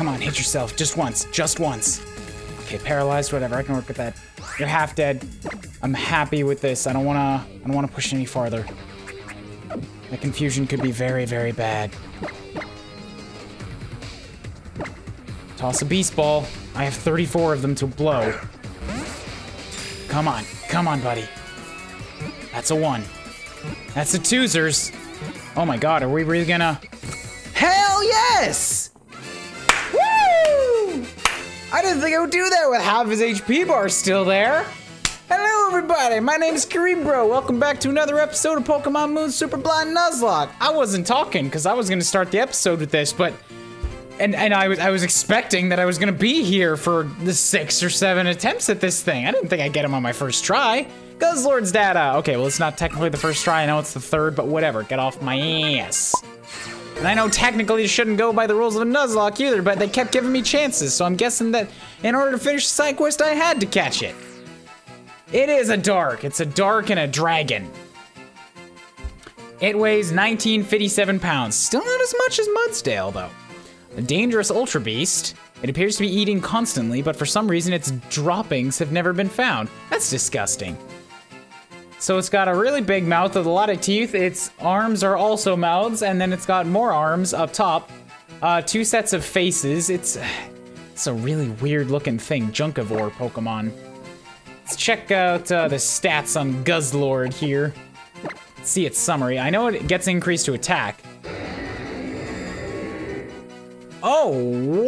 Come on, hit yourself. Just once. Just once. Okay, paralyzed, whatever. I can work with that. You're half dead. I'm happy with this. I don't wanna I don't wanna push any farther. The confusion could be very, very bad. Toss a beast ball. I have 34 of them to blow. Come on. Come on, buddy. That's a one. That's a twosers. Oh my god, are we really gonna... Hell yes! Didn't think I would do that with half his HP bar still there. Hello everybody, my name is Kuuribro. Welcome back to another episode of Pokemon Moon Super Blind Nuzlocke. I wasn't talking because I was gonna start the episode with this, but and and I was I was expecting that I was gonna be here for the six or seven attempts at this thing. I didn't think I'd get him on my first try. Guzzlord's data. Okay, well it's not technically the first try. I know it's the third, but whatever. Get off my ass. And I know technically it shouldn't go by the rules of a Nuzlocke either, but they kept giving me chances, so I'm guessing that in order to finish the side quest, I had to catch it. It is a dark. It's a dark and a dragon. It weighs 1957 pounds. Still not as much as Mudsdale, though. A dangerous Ultra Beast. It appears to be eating constantly, but for some reason its droppings have never been found. That's disgusting. So it's got a really big mouth with a lot of teeth. Its arms are also mouths, and then it's got more arms up top. Uh, two sets of faces. It's, it's a really weird looking thing, Junkivore Pokemon. Let's check out uh, the stats on Guzzlord here. Let's see its summary. I know it gets increased to attack. Oh,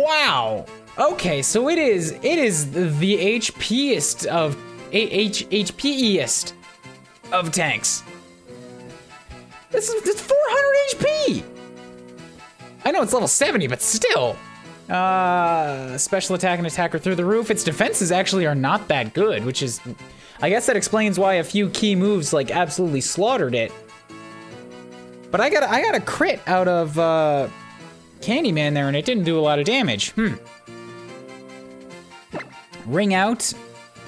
wow. Okay, so it is it is the HPest of H HPEest of tanks. This is this 400 HP. I know it's level 70, but still. Uh, special attack and attacker through the roof. Its defenses actually are not that good, which is, I guess that explains why a few key moves like absolutely slaughtered it. But I got I got a crit out of uh, Candyman there, and it didn't do a lot of damage. Hmm. Wring out.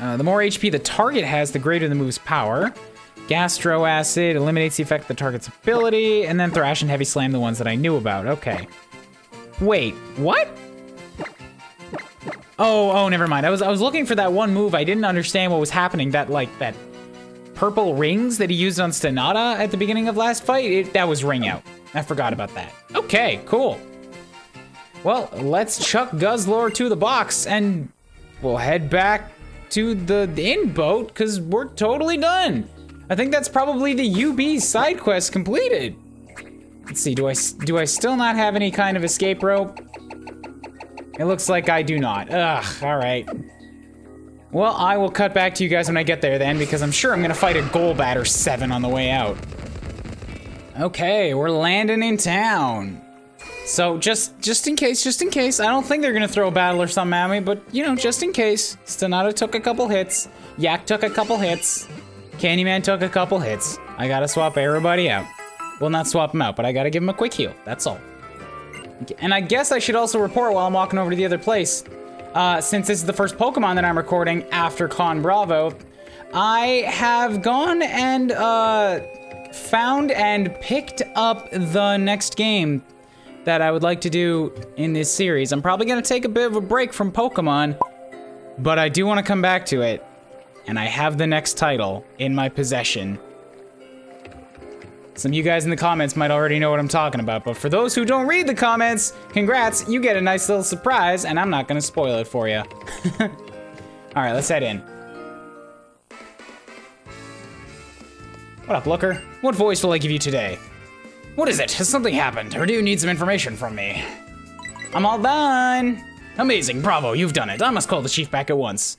Uh, the more HP the target has, the greater the move's power. Gastro Acid eliminates the effect of the target's ability, and then Thrash and Heavy Slam, the ones that I knew about. Okay. Wait, what? Oh, oh, never mind. I was I was looking for that one move. I didn't understand what was happening. That like that purple rings that he used on Stonata at the beginning of last fight. It, that was wring out. I forgot about that. Okay, cool. Well, let's chuck Guzzlord to the box and we'll head back to the in boat because we're totally done. I think that's probably the UB side quest completed. Let's see, do I, do I still not have any kind of escape rope? It looks like I do not. Ugh, all right. Well, I will cut back to you guys when I get there then, because I'm sure I'm gonna fight a Golbat or 7 on the way out. Okay, we're landing in town. So just just in case, just in case, I don't think they're gonna throw a battle or something at me, but you know, just in case. Stonata took a couple hits, Yak took a couple hits, Candyman took a couple hits. I gotta swap everybody out. Well, not swap them out, but I gotta give them a quick heal, that's all. And I guess I should also report while I'm walking over to the other place, uh, since this is the first Pokemon that I'm recording after Con Bravo, I have gone and uh, found and picked up the next game that I would like to do in this series. I'm probably gonna take a bit of a break from Pokemon, but I do want to come back to it. And I have the next title in my possession. Some of you guys in the comments might already know what I'm talking about, but for those who don't read the comments, congrats, you get a nice little surprise, and I'm not gonna spoil it for you. All right, let's head in. What up, Looker? What voice will I give you today? What is it? Has something happened, or do you need some information from me? I'm all done. Amazing, bravo, you've done it. I must call the chief back at once.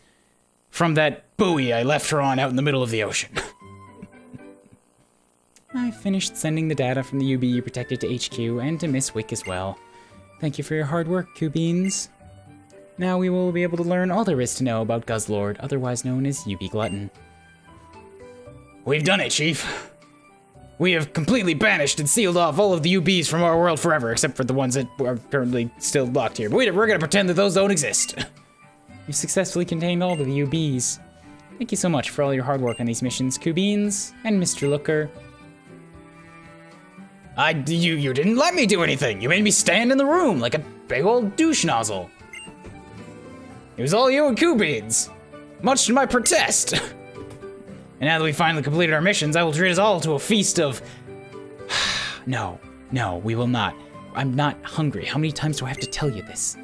From that buoy I left her on out in the middle of the ocean. I finished sending the data from the UBU Protected to HQ and to Miss Wicke as well. Thank you for your hard work, Kubines. Now we will be able to learn all there is to know about Guzzlord, otherwise known as UB Glutton. We've done it, Chief. We have completely banished and sealed off all of the UBs from our world forever, except for the ones that are currently still locked here. But we're gonna pretend that those don't exist. You've successfully contained all of the UBs. Thank you so much for all your hard work on these missions, Kubines and Mr. Looker. I, you, you didn't let me do anything. You made me stand in the room like a big old douche nozzle. It was all you and Cubines, much to my protest. and now that we finally completed our missions, I will treat us all to a feast of. no, no, we will not. I'm not hungry. How many times do I have to tell you this?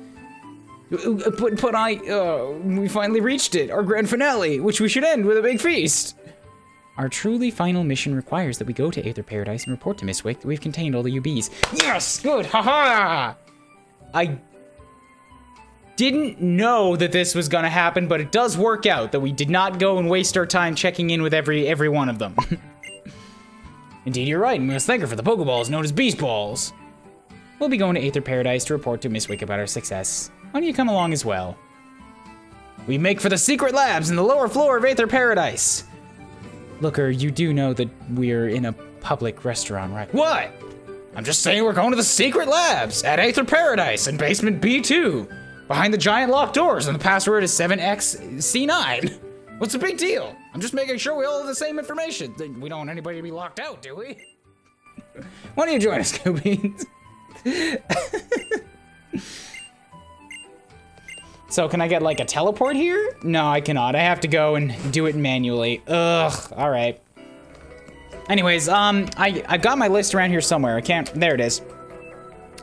But, but I, uh, we finally reached it, our grand finale, which we should end with a big feast. Our truly final mission requires that we go to Aether Paradise and report to Miss Wicke that we've contained all the UBs. Yes, good, haha! I didn't know that this was gonna happen, but it does work out that we did not go and waste our time checking in with every every one of them. Indeed, you're right, and we must thank her for the Pokeballs known as Beast Balls. We'll be going to Aether Paradise to report to Miss Wicke about our success. Why don't you come along as well? We make for the secret labs in the lower floor of Aether Paradise. Looker, you do know that we're in a public restaurant, right? What? I'm just saying we're going to the secret labs at Aether Paradise in basement B2 behind the giant locked doors, and the password is 7XC9. What's the big deal? I'm just making sure we all have the same information. We don't want anybody to be locked out, do we? Why don't you join us, Scooby? so can I get like a teleport here? No, I cannot. I have to go and do it manually. Ugh, all right. Anyways, um, I, I've got my list around here somewhere. I can't, there it is.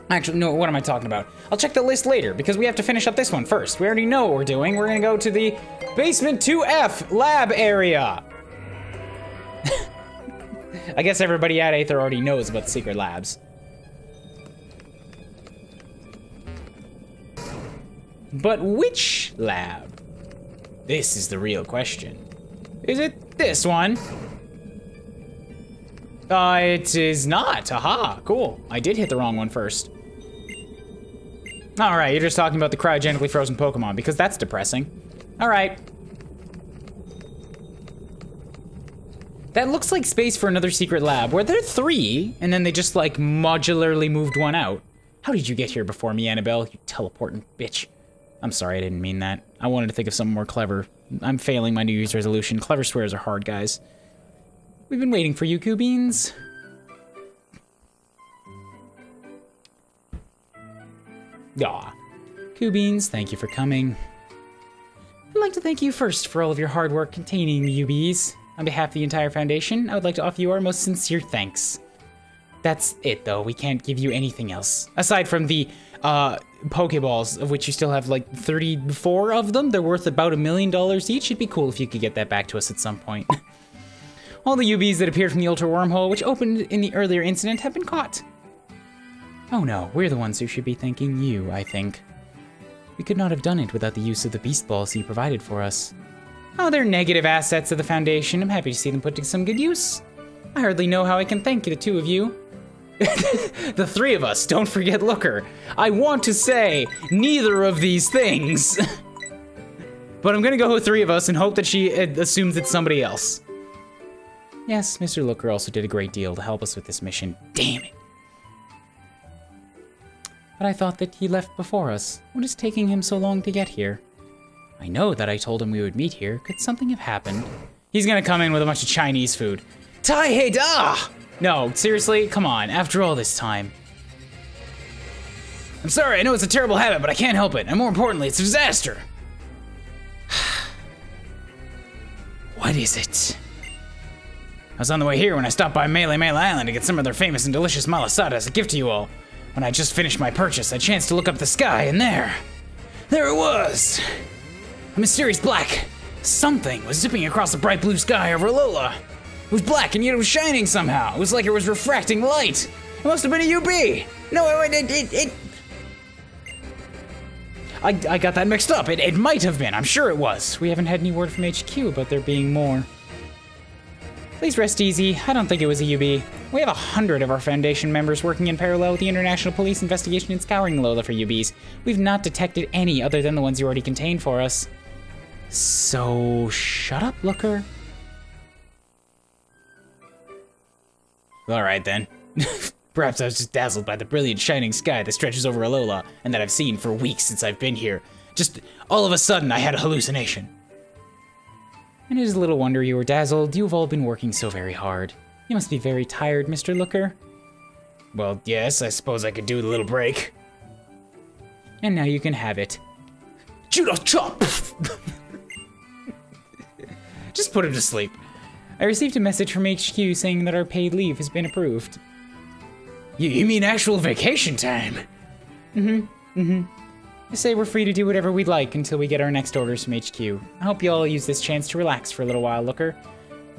Actually, no, what am I talking about? I'll check the list later because we have to finish up this one first. We already know what we're doing. We're gonna go to the basement 2F lab area. I guess everybody at Aether already knows about the secret labs. But which lab? This is the real question. Is it this one? Uh, it is not. Aha, cool. I did hit the wrong one first. All right, you're just talking about the cryogenically frozen Pokemon because that's depressing. All right. That looks like space for another secret lab. Were there three, and then they just like modularly moved one out? How did you get here before me, Anabel? You teleporting bitch. I'm sorry, I didn't mean that. I wanted to think of something more clever. I'm failing my New Year's resolution. Clever swears are hard, guys. We've been waiting for you, Cubines. Aw. Cubines, thank you for coming. I'd like to thank you first for all of your hard work containing the UBs. On behalf of the entire Foundation, I would like to offer you our most sincere thanks. That's it, though. We can't give you anything else. Aside from the uh, Pokeballs, of which you still have like 34 of them. They're worth about a million dollars each. It'd be cool if you could get that back to us at some point. All the UBs that appeared from the Ultra Wormhole, which opened in the earlier incident, have been caught. Oh no, we're the ones who should be thanking you, I think. We could not have done it without the use of the beast balls you provided for us. Oh, they're negative assets of the Foundation. I'm happy to see them put to some good use. I hardly know how I can thank the two of you. the three of us, don't forget Looker. I want to say neither of these things. but I'm gonna go with three of us and hope that she uh, assumes it's somebody else. Yes, Mr. Looker also did a great deal to help us with this mission. Damn it. But I thought that he left before us. What is taking him so long to get here? I know that I told him we would meet here. Could something have happened? He's gonna come in with a bunch of Chinese food. Tai Hei Da! No, seriously? Come on, after all this time. I'm sorry, I know it's a terrible habit, but I can't help it. And more importantly, it's a disaster. what is it? I was on the way here when I stopped by Melemele Island to get some of their famous and delicious malasada as a gift to you all. When I just finished my purchase, I chanced to look up the sky, and there, there it was! A mysterious black something was zipping across the bright blue sky over Alola. It was black and yet it was shining somehow. It was like it was refracting light. It must have been a UB. No, it, it, it, it I, I got that mixed up. It, it might have been. I'm sure it was. We haven't had any word from HQ about there being more. Please rest easy. I don't think it was a UB. We have a hundred of our Foundation members working in parallel with the International Police investigation and scouring Alola for UBs. We've not detected any other than the ones you already contained for us. So, shut up, Looker. Alright then. Perhaps I was just dazzled by the brilliant shining sky that stretches over Alola and that I've seen for weeks since I've been here. Just all of a sudden I had a hallucination. And it is a little wonder you were dazzled. You've all been working so very hard. You must be very tired, Mr. Looker. Well, yes, I suppose I could do a little break. And now you can have it. Judo chop! Just put him to sleep. I received a message from HQ saying that our paid leave has been approved. You, you mean actual vacation time? Mm-hmm, mm-hmm. I say we're free to do whatever we'd like until we get our next orders from HQ. I hope you all use this chance to relax for a little while, Looker.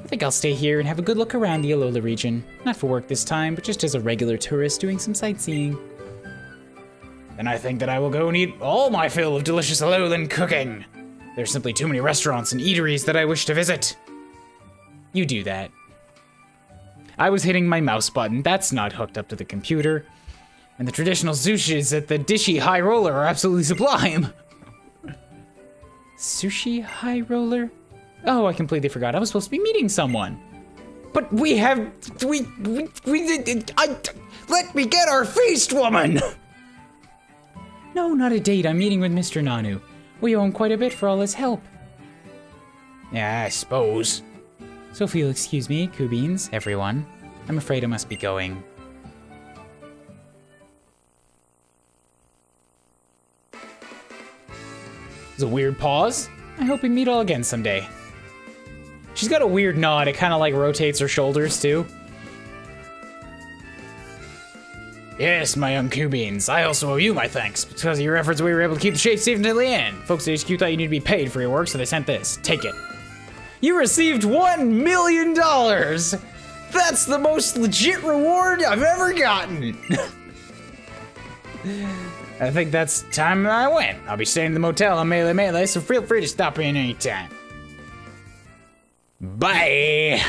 I think I'll stay here and have a good look around the Alola region. Not for work this time, but just as a regular tourist doing some sightseeing. Then I think that I will go and eat all my fill of delicious Alolan cooking. There's simply too many restaurants and eateries that I wish to visit. You do that. I was hitting my mouse button. That's not hooked up to the computer. And the traditional sushis at the Sushi High Roller are absolutely sublime. Sushi High Roller? Oh, I completely forgot. I was supposed to be meeting someone. But we have we we, we I let me get our feast, woman. No, not a date. I'm meeting with Mr. Nanu. We owe him quite a bit for all his help. Yeah, I suppose. So if you'll excuse me, Cubines, everyone, I'm afraid I must be going. There's a weird pause. I hope we meet all again someday. She's got a weird nod. It kind of like rotates her shoulders too. Yes, my young Cubines. I also owe you my thanks. Because of your efforts, we were able to keep the shape safe until the end. Folks at HQ thought you need to be paid for your work, so they sent this. Take it. You received one million dollars. That's the most legit reward I've ever gotten. I think that's time I went. I'll be staying in the motel on Melemele, so feel free to stop in anytime. Bye.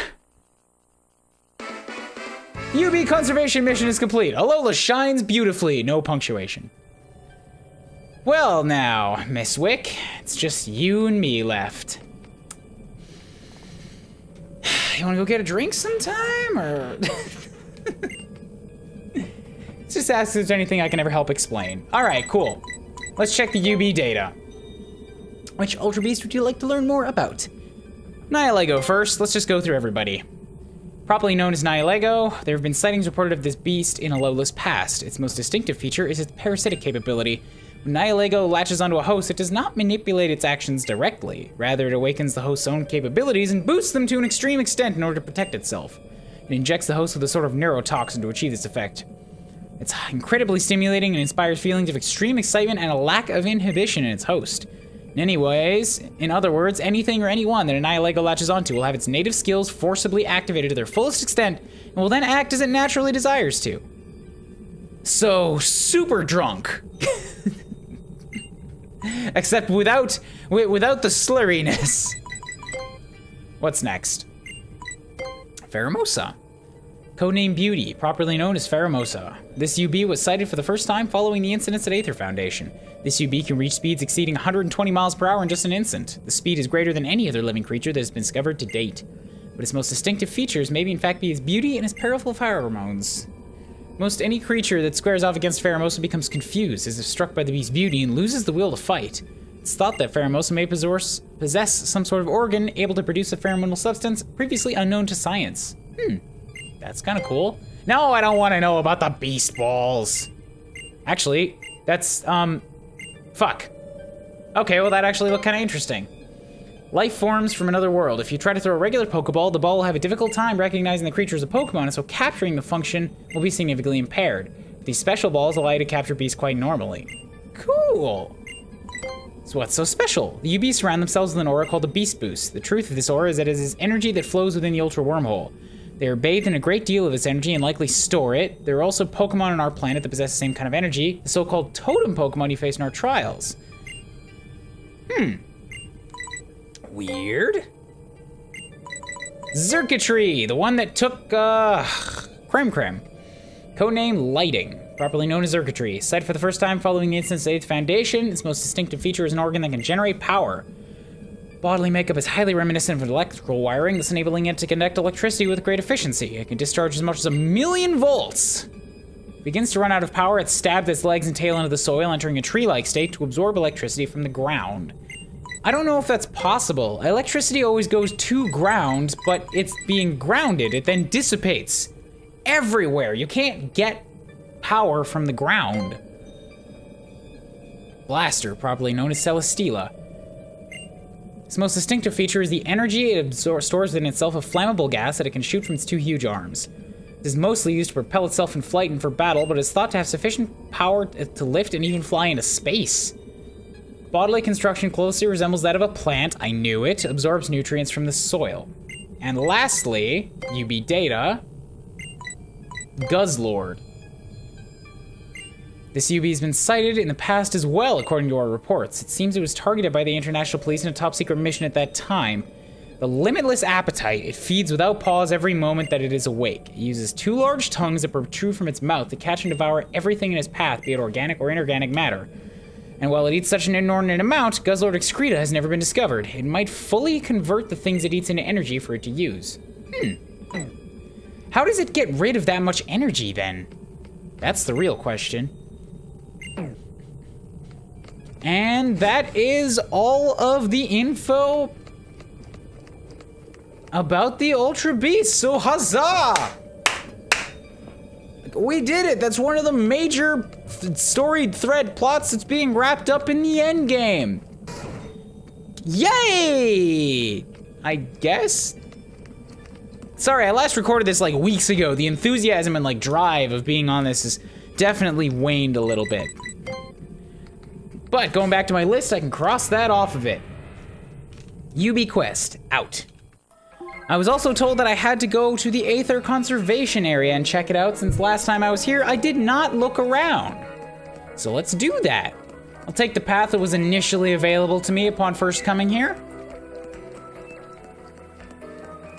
UB conservation mission is complete. Alola shines beautifully. No punctuation. Well now, Miss Wicke, it's just you and me left. You wanna go get a drink sometime, or? Let's just ask if there's anything I can ever help explain. All right, cool. Let's check the UB data. Which Ultra Beast would you like to learn more about? Nihilego first. Let's just go through everybody. Properly known as Nihilego, there have been sightings reported of this beast in Alola's past. Its most distinctive feature is its parasitic capability. Nihilego latches onto a host, it does not manipulate its actions directly. Rather, it awakens the host's own capabilities and boosts them to an extreme extent in order to protect itself. It injects the host with a sort of neurotoxin to achieve this effect. It's incredibly stimulating and inspires feelings of extreme excitement and a lack of inhibition in its host. Anyways, in other words, anything or anyone that Nihilego latches onto will have its native skills forcibly activated to their fullest extent and will then act as it naturally desires to. So, super drunk. Except without without the slurriness. What's next? Pheromosa. Codename Beauty, properly known as Pheromosa. This UB was sighted for the first time following the incidents at Aether Foundation. This UB can reach speeds exceeding 120 miles per hour in just an instant. The speed is greater than any other living creature that has been discovered to date. But its most distinctive features may be in fact be its beauty and its powerful pheromones. Most any creature that squares off against Pheromosa becomes confused as if struck by the beast's beauty and loses the will to fight. It's thought that Pheromosa may possess, possess some sort of organ able to produce a pheromonal substance previously unknown to science. Hmm, that's kind of cool. No, I don't want to know about the beast balls. Actually, that's, um, fuck. Okay, well that actually looked kind of interesting. Life forms from another world. If you try to throw a regular Pokeball, the ball will have a difficult time recognizing the creature as a Pokemon, and so capturing the function will be significantly impaired. These special balls allow you to capture beasts quite normally. Cool. So what's so special? The UB surround themselves with an aura called the Beast Boost. The truth of this aura is that it is energy that flows within the Ultra Wormhole. They are bathed in a great deal of this energy and likely store it. There are also Pokemon on our planet that possess the same kind of energy, the so-called totem Pokemon you face in our trials. Hmm. Weird. Xurkitree, the one that took, uh, Creme Creme. Codename Lighting, properly known as Xurkitree. Sighted for the first time following the instance of Aether Foundation, its most distinctive feature is an organ that can generate power. Bodily makeup is highly reminiscent of electrical wiring, thus enabling it to conduct electricity with great efficiency. It can discharge as much as a million volts. begins to run out of power, it stabs its legs and tail into the soil, entering a tree-like state to absorb electricity from the ground. I don't know if that's possible. Electricity always goes to ground, but it's being grounded. It then dissipates everywhere. You can't get power from the ground. blaster, properly known as Celesteela. Its most distinctive feature is the energy it stores within itself a flammable gas that it can shoot from its two huge arms. It is mostly used to propel itself in flight and for battle, but is thought to have sufficient power to lift and even fly into space. Bodily construction closely resembles that of a plant, I knew it, absorbs nutrients from the soil. And lastly, UB Data, Guzzlord. This UB has been sighted in the past as well, according to our reports. It seems it was targeted by the international police in a top secret mission at that time. The limitless appetite, it feeds without pause every moment that it is awake. It uses two large tongues that protrude from its mouth to catch and devour everything in its path, be it organic or inorganic matter. And while it eats such an inordinate amount, Guzzlord excreta has never been discovered. It might fully convert the things it eats into energy for it to use. Hmm. How does it get rid of that much energy then? That's the real question. And that is all of the info about the Ultra Beast. So huzzah! We did it! That's one of the major story thread plots that's being wrapped up in the end game. Yay! I guess? Sorry, I last recorded this like weeks ago. The enthusiasm and like drive of being on this has definitely waned a little bit. But going back to my list, I can cross that off of it. UB Quest, out. I was also told that I had to go to the Aether Conservation Area and check it out since last time I was here, I did not look around. So let's do that. I'll take the path that was initially available to me upon first coming here.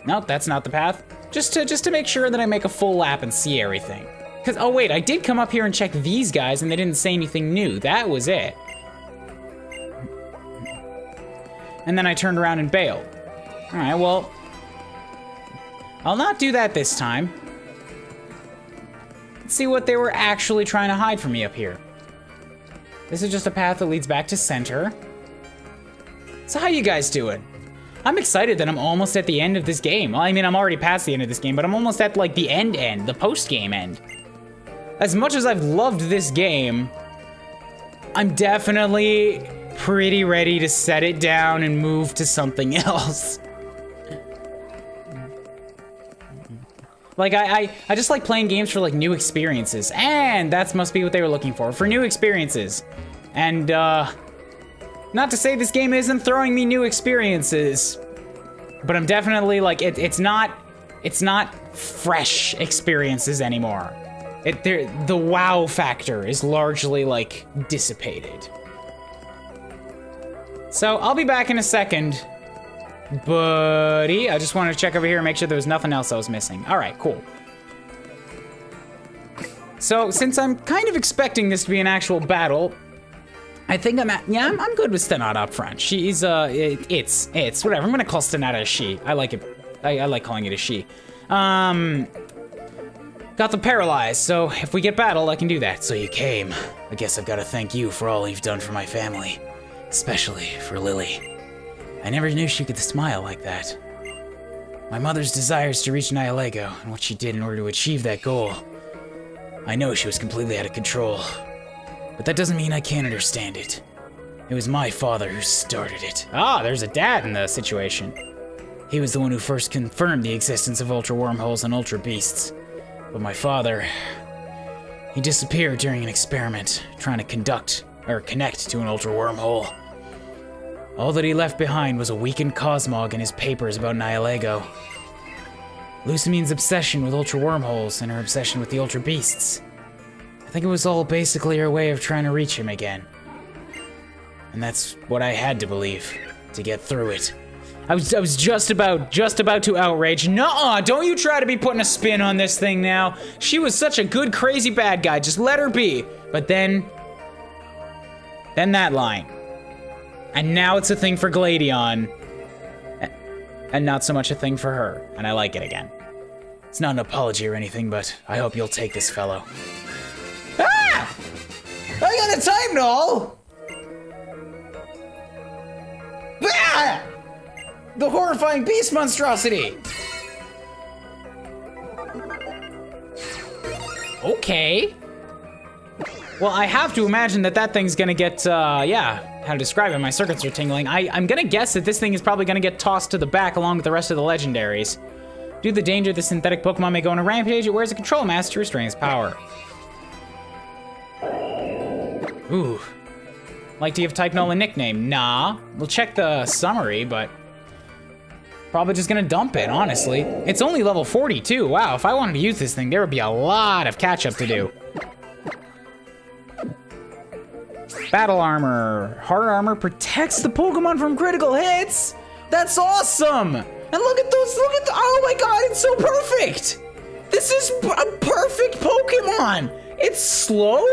Nope, that's not the path. Just to just to make sure that I make a full lap and see everything. Cause oh wait, I did come up here and check these guys and they didn't say anything new. That was it. and then I turned around and bailed. All right, well, I'll not do that this time. Let's see what they were actually trying to hide from me up here. This is just a path that leads back to center. So how you guys doing? I'm excited that I'm almost at the end of this game. Well, I mean, I'm already past the end of this game, but I'm almost at like the end end, the post-game end. As much as I've loved this game, I'm definitely pretty ready to set it down and move to something else. Like, I, I, I just like playing games for, like, new experiences. And that must be what they were looking for, for new experiences. And, uh, not to say this game isn't throwing me new experiences, but I'm definitely, like, it, it's not, it's not fresh experiences anymore. It, the wow factor is largely, like, dissipated. So I'll be back in a second. Buddy, I just wanted to check over here and make sure there was nothing else I was missing. All right, cool. So since I'm kind of expecting this to be an actual battle, I think I'm at, yeah, I'm, I'm good with Stenata up front. She's, uh, it, it's, it's, whatever. I'm gonna call Stenata a she. I like it, I, I like calling it a she. Um, got the paralyzed, so if we get battled, I can do that. So you came. I guess I've got to thank you for all you've done for my family. Especially for Lily. I never knew she could smile like that. My mother's desires to reach Nihilego and what she did in order to achieve that goal. I know she was completely out of control. But that doesn't mean I can't understand it. It was my father who started it. Ah, there's a dad in the situation. He was the one who first confirmed the existence of ultra wormholes and ultra beasts. But my father, he disappeared during an experiment trying to conduct or connect to an ultra wormhole. All that he left behind was a weakened Cosmog and his papers about Nihilego. Lusamine's obsession with ultra wormholes and her obsession with the ultra beasts. I think it was all basically her way of trying to reach him again. And that's what I had to believe to get through it. I was I was just about just about to outrage. Nuh-uh, don't you try to be putting a spin on this thing now. She was such a good crazy bad guy. Just let her be. But then then that line. And now it's a thing for Gladion. And not so much a thing for her. And I like it again. It's not an apology or anything, but I hope you'll take this fellow. Ah! I got a Type Null! Ah! The horrifying beast monstrosity! Okay. Well, I have to imagine that that thing's gonna get, uh, yeah, how to describe it, my circuits are tingling. I, I'm gonna guess that this thing is probably gonna get tossed to the back along with the rest of the legendaries. Due to the danger the synthetic Pokemon may go on a rampage, it wears a control mask to restrain its power. Ooh. Like to give Type Null a nickname? Nah. We'll check the summary, but... Probably just gonna dump it, honestly. It's only level 42. Wow, if I wanted to use this thing, there would be a lot of catch-up to do. Battle armor. Hard armor protects the Pokemon from critical hits. That's awesome. And look at those, look at the, oh my god, it's so perfect. This is a perfect Pokemon. It's slow.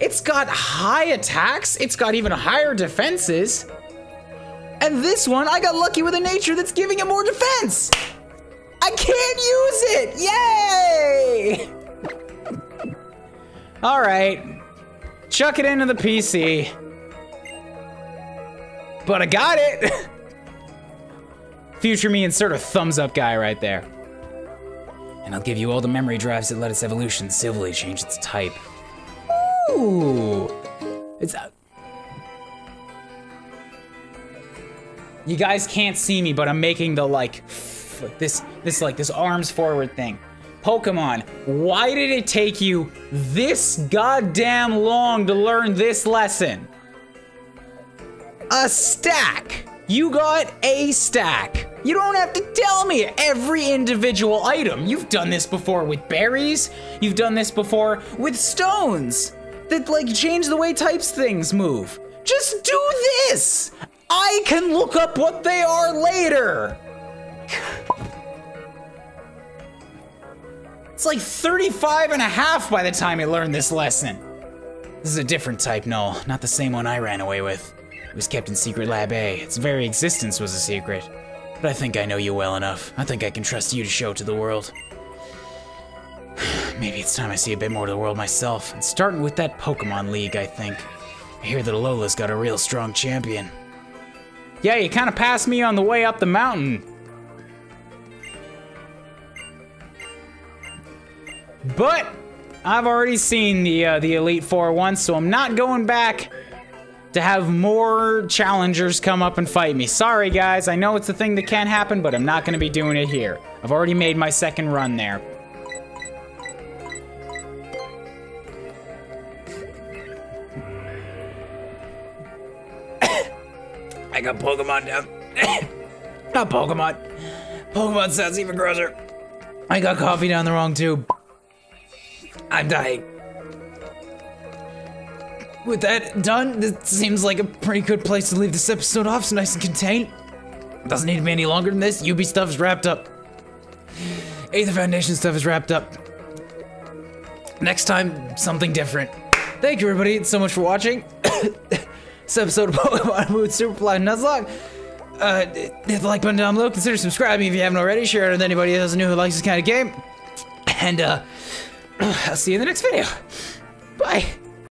It's got high attacks. It's got even higher defenses. And this one, I got lucky with a nature that's giving it more defense. I can't use it. Yay! All right. Chuck it into the PC. But I got it. Future me insert a thumbs up guy right there. And I'll give you all the memory drives that let its evolution Silvally change its type. Ooh. It's uh, You guys can't see me, but I'm making the like this this like this arms forward thing. Pokemon, why did it take you this goddamn long to learn this lesson? A stack. You got a stack. You don't have to tell me every individual item. You've done this before with berries. You've done this before with stones that like change the way types things move. Just do this. I can look up what they are later. It's like 35 and a half by the time I learned this lesson. This is a different type, Null, not the same one I ran away with. It was kept in Secret Lab A. Its very existence was a secret. But I think I know you well enough. I think I can trust you to show it to the world. Maybe it's time I see a bit more of the world myself. And starting with that Pokemon League, I think. I hear that Alola's got a real strong champion. Yeah, you kind of passed me on the way up the mountain. But I've already seen the uh, the Elite Four once, so I'm not going back to have more challengers come up and fight me. Sorry, guys. I know it's a thing that can happen, but I'm not going to be doing it here. I've already made my second run there. I got Pokemon down. Not Pokemon. Pokemon sounds even grosser. I got coffee down the wrong tube. I'm dying. With that done, this seems like a pretty good place to leave this episode off, so nice and contained. Doesn't need to be any longer than this. UB stuff is wrapped up. Aether Foundation stuff is wrapped up. Next time, something different. Thank you, everybody, so much for watching. this episode of Pokemon Moon Super Blind Nuzlocke. Uh, hit the like button down below. Consider subscribing if you haven't already. Share it with anybody else new who likes this kind of game. And, uh, I'll see you in the next video. Bye.